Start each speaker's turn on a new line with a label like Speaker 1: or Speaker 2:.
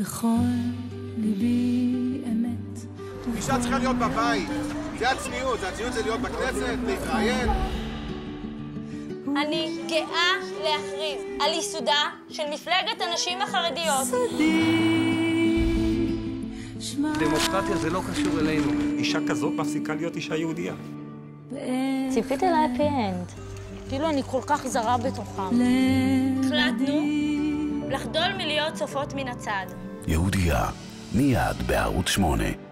Speaker 1: בכל ליבי אמת.
Speaker 2: אישה צריכה להיות בבית. זה הצניעות, הצניעות זה להיות בכנסת, להתראיין.
Speaker 3: אני גאה להכריז על ייסודה של מפלגת הנשים החרדיות.
Speaker 4: דמוקרטיה זה לא קשור אלינו. אישה כזאת מפסיקה להיות אישה יהודייה.
Speaker 3: ציפית להפי אנד. כאילו אני כל כך זרה בתוכם. החלטנו לחדול מלהיות צופות מן הצד.
Speaker 5: יהודייה, מיד בערוץ 8.